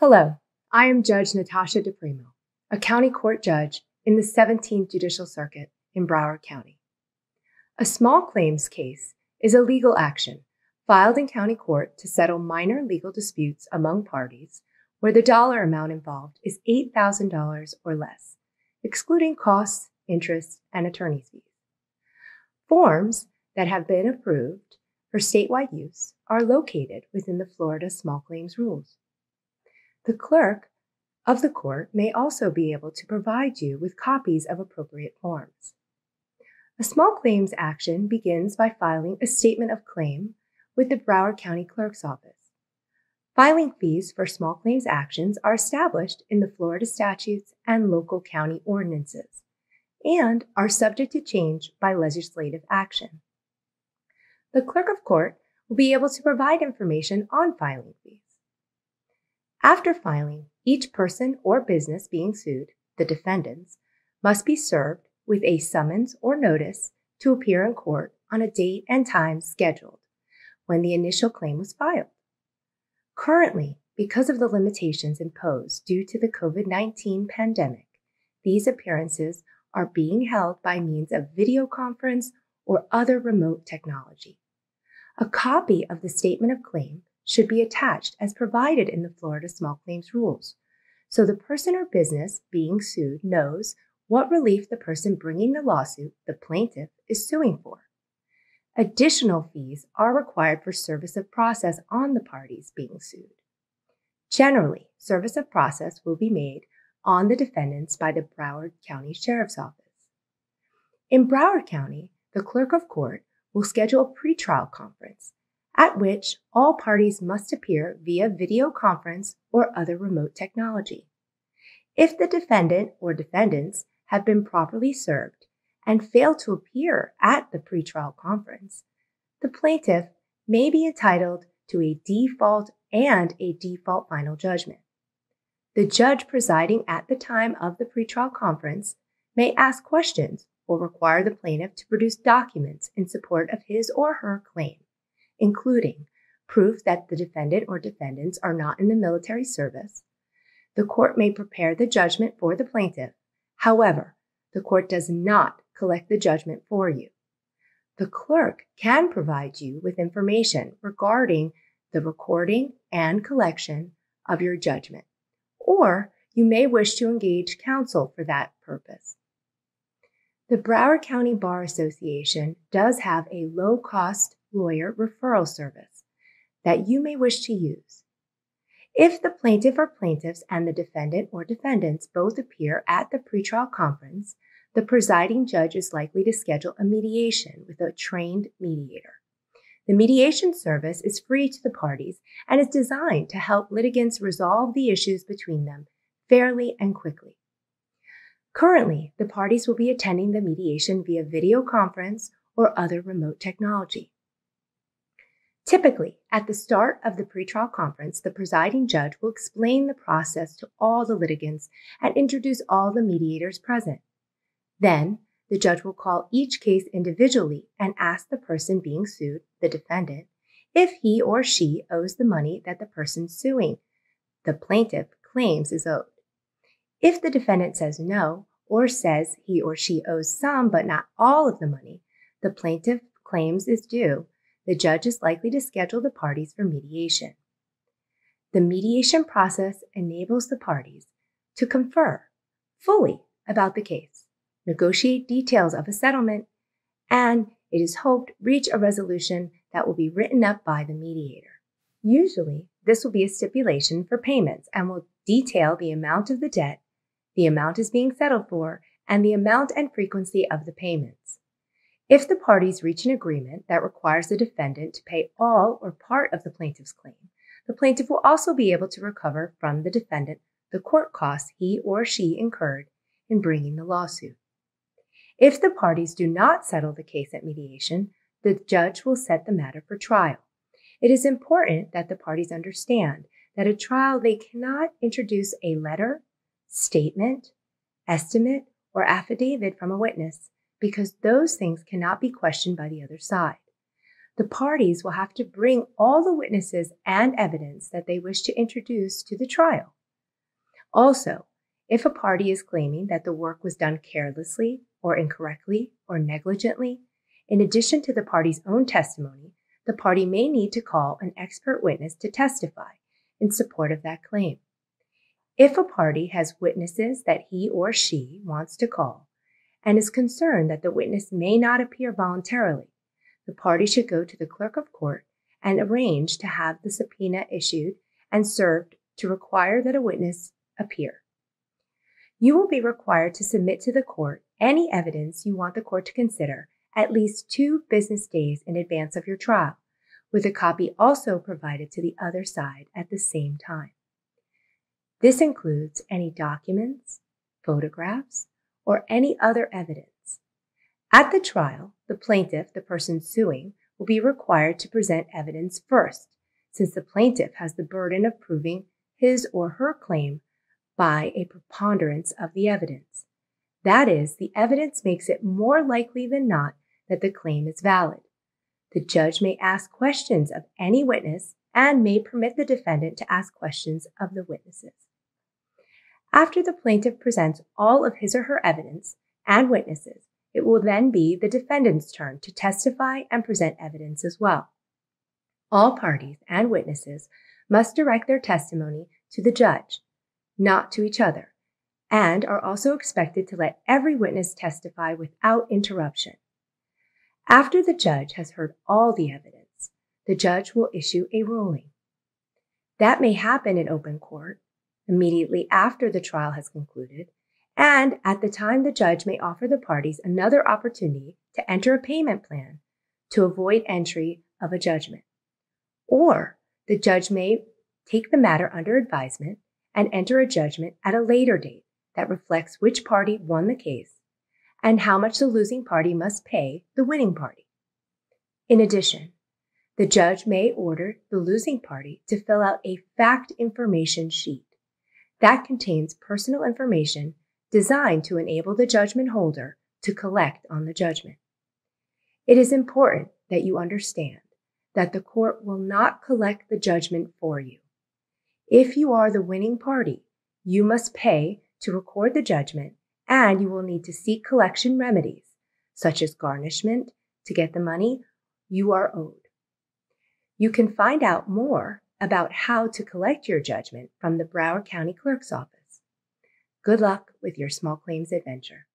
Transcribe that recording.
Hello, I am Judge Natasha DePrimo, a county court judge in the 17th Judicial Circuit in Broward County. A small claims case is a legal action filed in county court to settle minor legal disputes among parties where the dollar amount involved is $8,000 or less, excluding costs, interest, and attorney's fees. Forms that have been approved for statewide use are located within the Florida Small Claims Rules. The clerk of the court may also be able to provide you with copies of appropriate forms. A small claims action begins by filing a statement of claim with the Broward County Clerk's Office. Filing fees for small claims actions are established in the Florida statutes and local county ordinances and are subject to change by legislative action. The clerk of court will be able to provide information on filing fees. After filing, each person or business being sued, the defendants, must be served with a summons or notice to appear in court on a date and time scheduled when the initial claim was filed. Currently, because of the limitations imposed due to the COVID 19 pandemic, these appearances are being held by means of video conference or other remote technology. A copy of the statement of claim should be attached as provided in the Florida Small Claims Rules. So the person or business being sued knows what relief the person bringing the lawsuit, the plaintiff, is suing for. Additional fees are required for service of process on the parties being sued. Generally, service of process will be made on the defendants by the Broward County Sheriff's Office. In Broward County, the clerk of court will schedule a pretrial conference at which all parties must appear via video conference or other remote technology. If the defendant or defendants have been properly served and fail to appear at the pretrial conference, the plaintiff may be entitled to a default and a default final judgment. The judge presiding at the time of the pretrial conference may ask questions or require the plaintiff to produce documents in support of his or her claim including proof that the defendant or defendants are not in the military service. The court may prepare the judgment for the plaintiff. However, the court does not collect the judgment for you. The clerk can provide you with information regarding the recording and collection of your judgment, or you may wish to engage counsel for that purpose. The Broward County Bar Association does have a low cost lawyer referral service that you may wish to use. If the plaintiff or plaintiffs and the defendant or defendants both appear at the pretrial conference, the presiding judge is likely to schedule a mediation with a trained mediator. The mediation service is free to the parties and is designed to help litigants resolve the issues between them fairly and quickly. Currently, the parties will be attending the mediation via video conference or other remote technology. Typically, at the start of the pretrial conference, the presiding judge will explain the process to all the litigants and introduce all the mediators present. Then, the judge will call each case individually and ask the person being sued, the defendant, if he or she owes the money that the person suing, the plaintiff, claims is owed. If the defendant says no, or says he or she owes some but not all of the money the plaintiff claims is due, the judge is likely to schedule the parties for mediation. The mediation process enables the parties to confer fully about the case, negotiate details of a settlement, and it is hoped reach a resolution that will be written up by the mediator. Usually, this will be a stipulation for payments and will detail the amount of the debt, the amount is being settled for, and the amount and frequency of the payments. If the parties reach an agreement that requires the defendant to pay all or part of the plaintiff's claim, the plaintiff will also be able to recover from the defendant the court costs he or she incurred in bringing the lawsuit. If the parties do not settle the case at mediation, the judge will set the matter for trial. It is important that the parties understand that at trial they cannot introduce a letter, statement, estimate, or affidavit from a witness because those things cannot be questioned by the other side. the parties will have to bring all the witnesses and evidence that they wish to introduce to the trial. Also, if a party is claiming that the work was done carelessly or incorrectly or negligently, in addition to the party's own testimony, the party may need to call an expert witness to testify in support of that claim. If a party has witnesses that he or she wants to call and is concerned that the witness may not appear voluntarily, the party should go to the clerk of court and arrange to have the subpoena issued and served to require that a witness appear. You will be required to submit to the court any evidence you want the court to consider at least two business days in advance of your trial, with a copy also provided to the other side at the same time. This includes any documents, photographs, or any other evidence. At the trial, the plaintiff, the person suing, will be required to present evidence first, since the plaintiff has the burden of proving his or her claim by a preponderance of the evidence. That is, the evidence makes it more likely than not that the claim is valid. The judge may ask questions of any witness and may permit the defendant to ask questions of the witnesses. After the plaintiff presents all of his or her evidence and witnesses, it will then be the defendant's turn to testify and present evidence as well. All parties and witnesses must direct their testimony to the judge, not to each other, and are also expected to let every witness testify without interruption. After the judge has heard all the evidence, the judge will issue a ruling. That may happen in open court immediately after the trial has concluded, and at the time the judge may offer the parties another opportunity to enter a payment plan to avoid entry of a judgment. Or the judge may take the matter under advisement and enter a judgment at a later date that reflects which party won the case and how much the losing party must pay the winning party. In addition, the judge may order the losing party to fill out a fact information sheet that contains personal information designed to enable the judgment holder to collect on the judgment. It is important that you understand that the court will not collect the judgment for you. If you are the winning party, you must pay to record the judgment and you will need to seek collection remedies, such as garnishment, to get the money you are owed. You can find out more about how to collect your judgment from the Broward County Clerk's Office. Good luck with your small claims adventure.